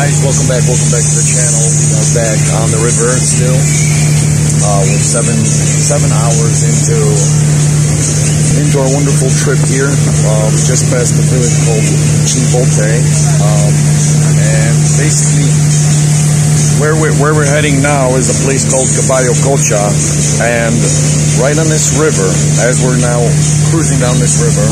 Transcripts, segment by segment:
guys, welcome back, welcome back to the channel. We are back on the river still. Uh, we're seven seven hours into into our wonderful trip here. We just passed the village called Chimbote, um, and basically where we're, where we're heading now is a place called Caballo Cocha, and right on this river, as we're now cruising down this river,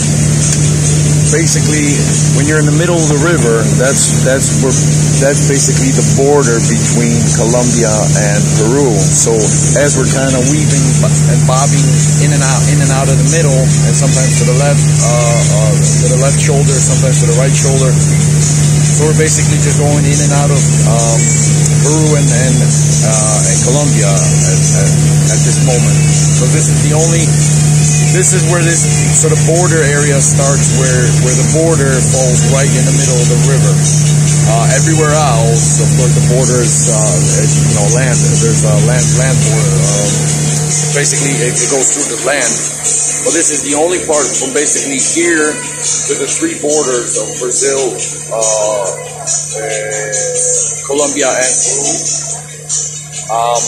basically when you're in the middle of the river, that's that's where that's basically the border between Colombia and Peru. So as we're kind of weaving and bobbing in and out, in and out of the middle, and sometimes to the left, uh, uh, to the left shoulder, sometimes to the right shoulder. So we're basically just going in and out of um, Peru and and, uh, and Colombia at, at, at this moment. So this is the only this is where this sort of border area starts, where where the border falls right in the middle of the river. Uh, everywhere else, of course, the border is, uh, you know, land. There's a land land border. Um, basically, it, it goes through the land. But this is the only part from basically here to the three borders of Brazil, uh, uh, Colombia, and Peru. Um,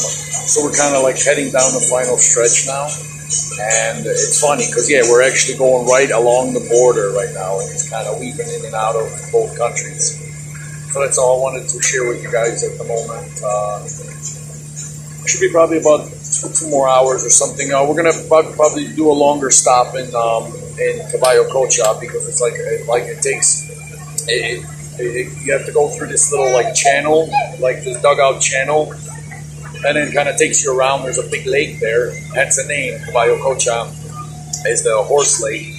so we're kind of like heading down the final stretch now. And it's funny because, yeah, we're actually going right along the border right now. And it's kind of weaving in and out of both countries. So that's all I wanted to share with you guys at the moment. Uh, should be probably about two, two more hours or something. Uh, we're gonna probably, probably do a longer stop in um, in Caballo Cocha because it's like it, like it takes it, it, you have to go through this little like channel, like this dugout channel, and then kind of takes you around. There's a big lake there. That's the name. Caballo Cocha is the horse lake,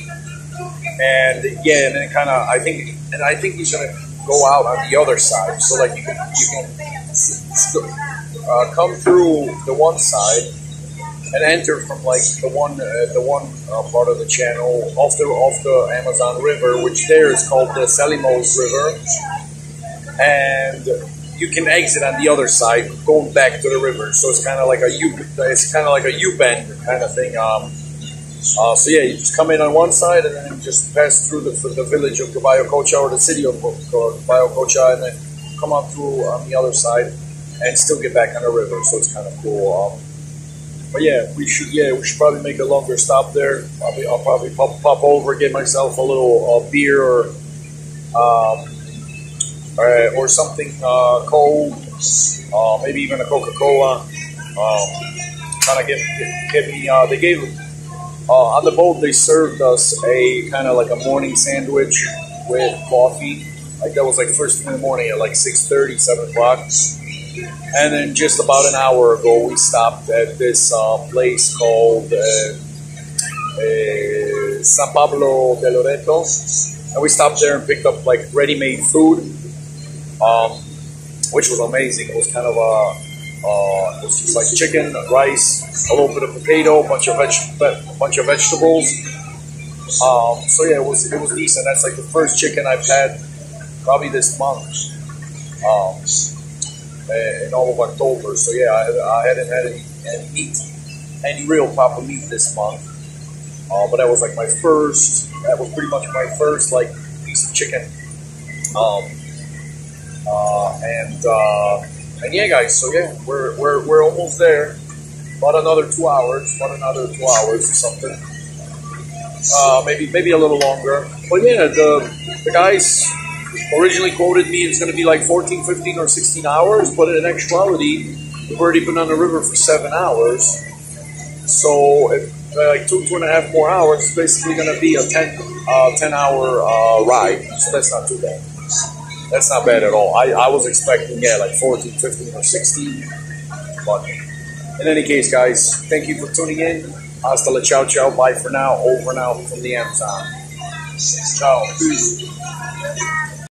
and yeah, and then kind of I think and I think he's gonna go out on the other side. So like you can you can uh, come through the one side and enter from like the one uh, the one uh, part of the channel off the off the Amazon River, which there is called the Solimões River, and you can exit on the other side going back to the river. So it's kind of like a U it's kind of like a U bend kind of thing. Um, uh, so yeah, you just come in on one side and then just pass through the, the village of Caballo Cocha or the city of Caballo Cocha and then come up through on the other side and still get back on the river. So it's kind of cool. Um, but yeah, we should yeah we should probably make a longer stop there. Probably, I'll probably pop, pop over, get myself a little uh, beer or um, or, or something uh, cold, uh, maybe even a Coca Cola. Um, kind of get, me. Uh, they gave uh, on the boat. They served us a kind of like a morning sandwich with coffee. Like that was like first thing in the morning at like 6.30, 7 o'clock. And then just about an hour ago, we stopped at this uh, place called uh, uh, San Pablo de Loreto. And we stopped there and picked up like ready-made food, um, which was amazing. It was kind of a uh, it was like chicken, rice, a little bit of potato, a bunch of veg- bunch of vegetables. Um, so yeah, it was it was decent. That's like the first chicken I've had probably this month. Um, in all of October. So yeah, I, I hadn't had any, any meat, any real proper meat this month. Uh, but that was like my first. That was pretty much my first like piece of chicken. Um, and uh, and yeah, guys. So yeah, we're we're we're almost there. About another two hours. About another two hours or something. Uh, maybe maybe a little longer. But yeah, the the guys originally quoted me it's going to be like 14, 15, or 16 hours, but in actuality, we've already been on the river for seven hours. So, if, uh, like two, two and a half more hours, it's basically going to be a 10, uh, 10 hour uh, ride. So, that's not too bad. That's not bad at all. I, I was expecting, yeah, like 14, 15, or 16. But in any case, guys, thank you for tuning in. Hasta la ciao ciao. Bye for now. Over now from the Amazon. Ciao.